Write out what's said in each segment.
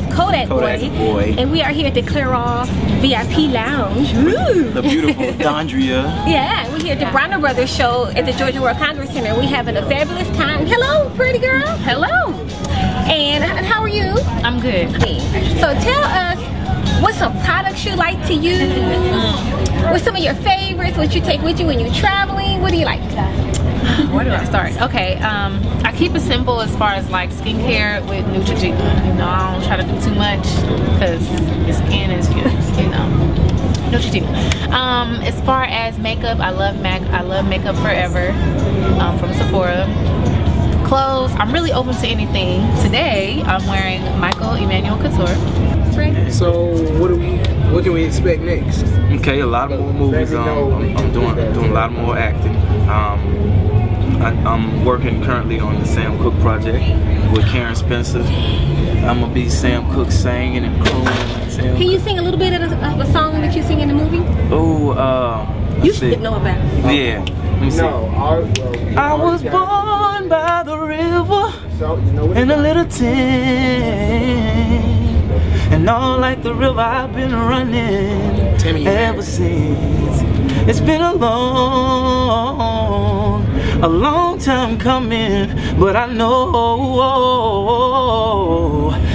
with Kodak, Kodak Boy. Boy. And we are here at the Clairol VIP Lounge. Woo! The beautiful Dondria. Yeah, we're here at the Bronner Brothers show at the Georgia World Congress Center. We're having a fabulous time. Hello, pretty girl. Hello. And how are you? I'm good. So tell us what some products you like to use. Mm. What's some of your favorites? What you take with you when you're traveling? What do you like? Where do I start? Okay, um, I keep it simple as far as like skincare with Neutrogena. You know, I don't try to do too much because your skin is just, you know, Neutrogena. Um, as far as makeup, I love Mac. I love Makeup Forever um, from Sephora. Clothes, I'm really open to anything. Today, I'm wearing Michael Emmanuel Couture. So what do we? What can we expect next? Okay, a lot more movies. Um, I'm, I'm doing doing a lot more acting. Um, I, I'm working currently on the Sam Cooke project with Karen Spencer. I'm gonna be Sam Cooke singing and crooning. Sam Can you sing a little bit of, the, of a song that you sing in the movie? Oh, uh, You let's see. should know about it. Yeah. Let me see. No, our, well, I was born by the river So, you know in a little tent. And all like the river I've been running Tammy, you ever since. It's been a long, a long time coming, but I know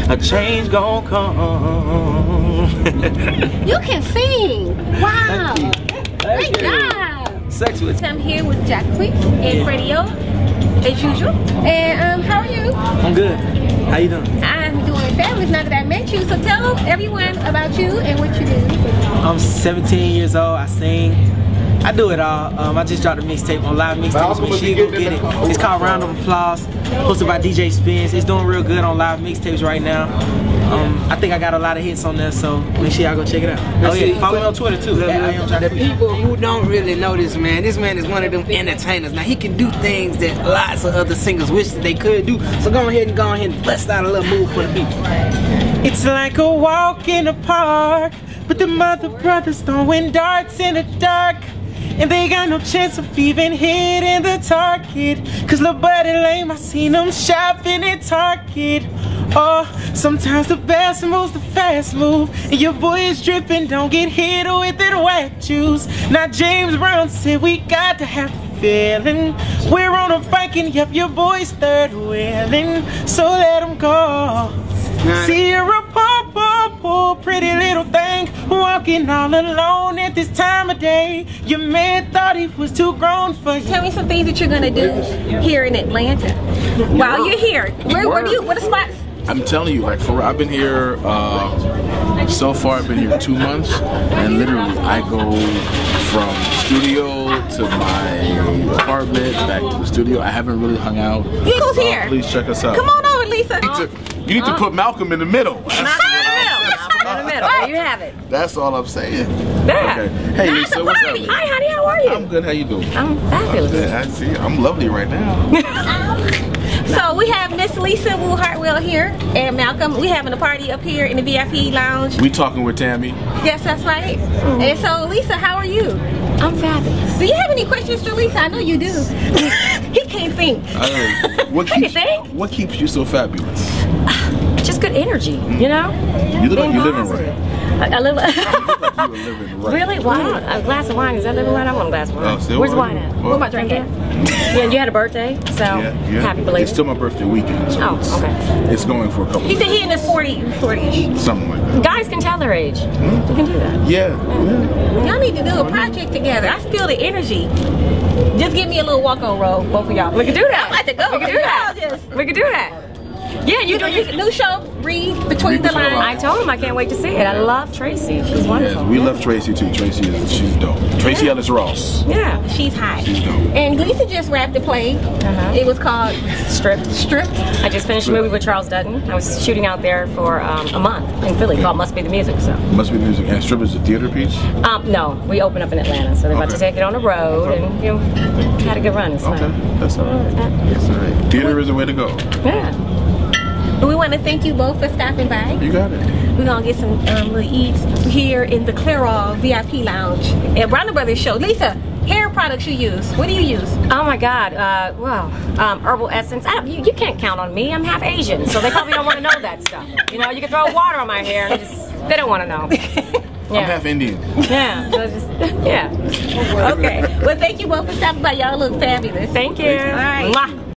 a change gonna come. You can sing. Wow. Thank you. job. Sex with I'm here with Jack Quick and Freddie O, as usual. And um, how are you? I'm good. How you doing? I'm doing fabulous now that I met you. So tell everyone about you and what you do. I'm 17 years old. I sing. I do it all. Um, I just dropped a mixtape on live mixtapes. Make sure you go get it. It's called Round of Applause. Hosted by DJ Spins. It's doing real good on live mixtapes right now. Um, I think I got a lot of hits on there, so make sure y'all go check it out. Oh yeah, follow me on Twitter too. The, at I am Jack the people who don't really know this man, this man is one of them entertainers. Now he can do things that lots of other singers wish that they could do. So go ahead and go ahead and bust out a little move for the people. It's like a walk in the park, but the mother brothers throwing darts in the dark. And they got no chance of even hitting the target. Cause little buddy lame, I seen them shopping at Target. Oh, sometimes the best move's the fast move. And your boy is dripping, don't get hit with that whack juice. Now James Brown said we got to have the feeling. We're on a bike and yep, your boy's third wheeling. So let him go. Now- See you're a poor, poor, poor, pretty little thing walking all alone at this time of day. Your man thought he was too grown for you. Tell me some things that you're gonna do here in Atlanta while you're here. Where, where do you? What are spots? I'm telling you, like for I've been here. Uh, so far, I've been here two months, and literally, I go from studio to my apartment, back to the studio. I haven't really hung out. Eagles Uh, here. Please check us out. Come on over, Lisa. You need to, you need to put Malcolm in the middle. That's, what I'm In the middle. There you have it. That's all I'm saying. Yeah. Okay. Hey, Nice Lisa, what's up? party. Hi, honey. How are you? I'm good. How you doing? I'm fabulous. Yeah, I see. I'm lovely right now. So we have Miss Lisa Wu Hartwell here and Malcolm. We having a party up here in the VIP lounge. We talking with Tamie. Yes, that's right. And so, Lisa, how are you? I'm fabulous. Do you have any questions for Lisa? I know you do. he can't think. Uh, what Can you keeps think? what keeps you so fabulous? Just good energy, you know? You look like you're living positive. right. I, I live. You right. really? Wow. A glass of wine. Is that living right? I want a glass of wine. Oh, still Where's the wine? wine at? Well- What am I drinking? yeah, you had a birthday, so Yeah, yeah. happy belated. It's still my birthday weekend, so Oh, it's, okay. it's going for a couple. He said he in his 40, 40 something like that. Guys can tell their age. Hmm? You can do that. Yeah, yeah. Y'all need to do a project together. I feel the energy. Just give me a little walk on road, both of y'all. We can do that. I'm about to go. We can do that. We can do that. Yeah, you You do. know, You, show, Read Between the Lines. I told him I can't wait to see it. I love Tracee. She's Yes, wonderful. we love Tracee too. Tracee is she's dope. Tracee Ellis Ross. Yeah. She's hot. She's dope. And Lisa just wrapped a play. Uh-huh. It was called Stripped. Stripped. I just finished a movie with Charles Dutton. I was shooting out there for um, a month in Philly called Must Be the Music. So, Must be the music. And Strip is a theater piece. um, no, we open up in Atlanta, so they're about to take it on the road and you know, had a good run. It's Okay, fun. that's all right. That's all right. Theater is the way to go. Yeah. We want to thank you both for stopping by. You got it. We're gonna get some um, little eats here in the Clairol VIP Lounge at Bronner Brothers Show. Lisa, hair products you use. What do you use? Oh my God. Uh, well, um, herbal essence. I you, you can't count on me. I'm half Asian, so they probably don't want to know that stuff. You know, you can throw water on my hair. Just, they don't want to know. I'm half Indian. Yeah. So just, yeah. Okay. Well, thank you both for stopping by. Y'all look fabulous. Thank you. Thank you. All right. Mwah.